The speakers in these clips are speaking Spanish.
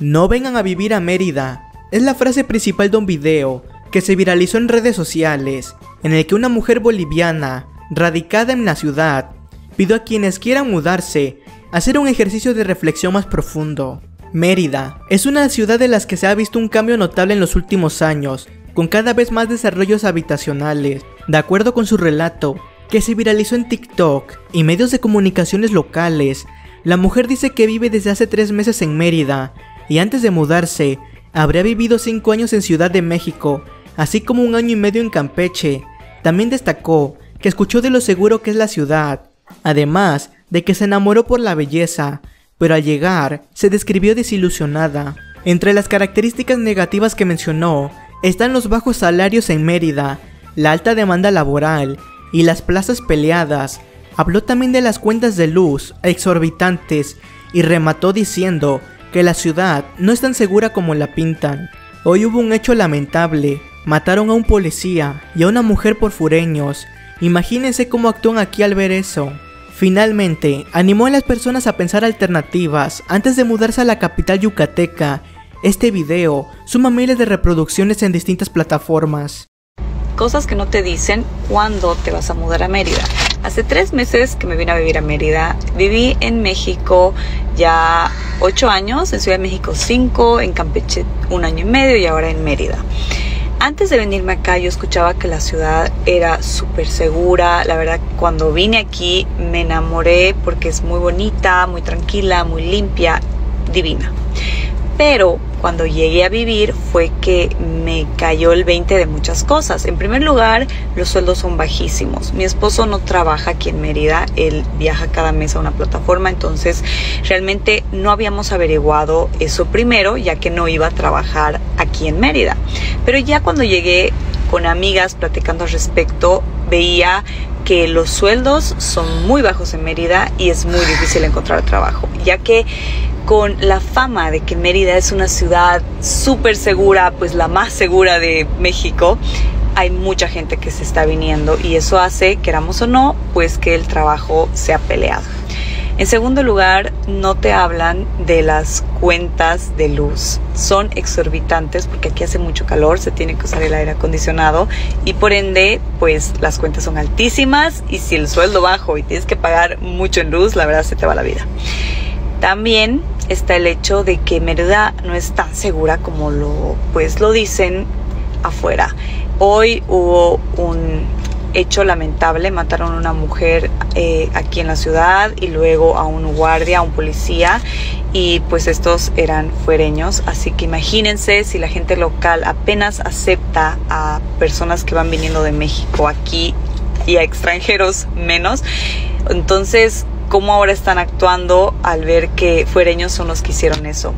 No vengan a vivir a Mérida. Es la frase principal de un video que se viralizó en redes sociales, en el que una mujer boliviana, radicada en la ciudad, pidió a quienes quieran mudarse hacer un ejercicio de reflexión más profundo. Mérida es una ciudad de las que se ha visto un cambio notable en los últimos años, con cada vez más desarrollos habitacionales. De acuerdo con su relato, que se viralizó en TikTok y medios de comunicaciones locales, la mujer dice que vive desde hace tres meses en Mérida y antes de mudarse, habría vivido cinco años en Ciudad de México, así como un año y medio en Campeche. También destacó que escuchó de lo seguro que es la ciudad, además de que se enamoró por la belleza, pero al llegar se describió desilusionada. Entre las características negativas que mencionó están los bajos salarios en Mérida, la alta demanda laboral y las plazas peleadas. Habló también de las cuentas de luz exorbitantes y remató diciendo que la ciudad no es tan segura como la pintan. Hoy hubo un hecho lamentable, mataron a un policía y a una mujer por fureños. Imagínense cómo actúan aquí al ver eso. Finalmente, animó a las personas a pensar alternativas antes de mudarse a la capital yucateca. Este video suma miles de reproducciones en distintas plataformas. Cosas que no te dicen cuando te vas a mudar a Mérida. Hace tres meses que me vine a vivir a Mérida. Viví en México ya ocho años, en Ciudad de México cinco, en Campeche un año y medio y ahora en Mérida. Antes de venirme acá yo escuchaba que la ciudad era súper segura. La verdad cuando vine aquí me enamoré porque es muy bonita, muy tranquila, muy limpia, divina. Pero cuando llegué a vivir fue que me cayó el 20 de muchas cosas. En primer lugar, los sueldos son bajísimos. Mi esposo no trabaja aquí en Mérida, él viaja cada mes a una plataforma, entonces realmente no habíamos averiguado eso primero, ya que no iba a trabajar aquí en Mérida. Pero ya cuando llegué con amigas platicando al respecto, veía que los sueldos son muy bajos en Mérida y es muy difícil encontrar trabajo, ya que con la fama de que Mérida es una ciudad súper segura, pues la más segura de México, hay mucha gente que se está viniendo y eso hace, queramos o no, pues que el trabajo sea peleado. En segundo lugar, no te hablan de las cuentas de luz. Son exorbitantes porque aquí hace mucho calor, se tiene que usar el aire acondicionado y por ende, pues las cuentas son altísimas y si el sueldo bajo y tienes que pagar mucho en luz, la verdad se te va la vida. También está el hecho de que Mérida no es tan segura como lo pues lo dicen afuera. Hoy hubo un hecho lamentable, mataron a una mujer eh, aquí en la ciudad y luego a un guardia, a un policía y pues estos eran fuereños, así que imagínense si la gente local apenas acepta a personas que van viniendo de México aquí y a extranjeros menos, entonces cómo ahora están actuando al ver que fuereños son los que hicieron eso.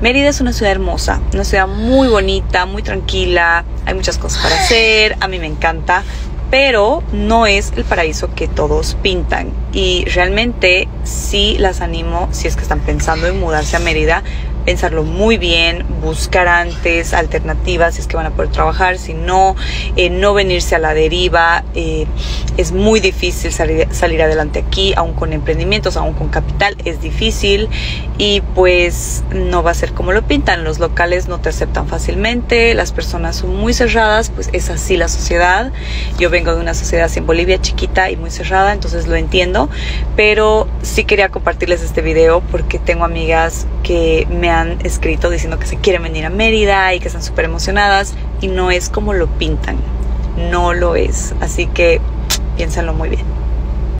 Mérida es una ciudad hermosa, una ciudad muy bonita, muy tranquila, hay muchas cosas para hacer, a mí me encanta, pero no es el paraíso que todos pintan. Y realmente sí las animo, si es que están pensando en mudarse a Mérida, pensarlo muy bien, buscar antes alternativas si es que van a poder trabajar, si no, eh, no venirse a la deriva. Eh, es muy difícil salir, salir adelante aquí, aún con emprendimientos, aún con capital, es difícil y pues no va a ser como lo pintan. Los locales no te aceptan fácilmente, las personas son muy cerradas, pues es así la sociedad. Yo vengo de una sociedad en Bolivia chiquita y muy cerrada, entonces lo entiendo, pero sí quería compartirles este video porque tengo amigas que me han escrito diciendo que se quieren venir a Mérida y que están súper emocionadas y no es como lo pintan, no lo es, así que piénsenlo muy bien.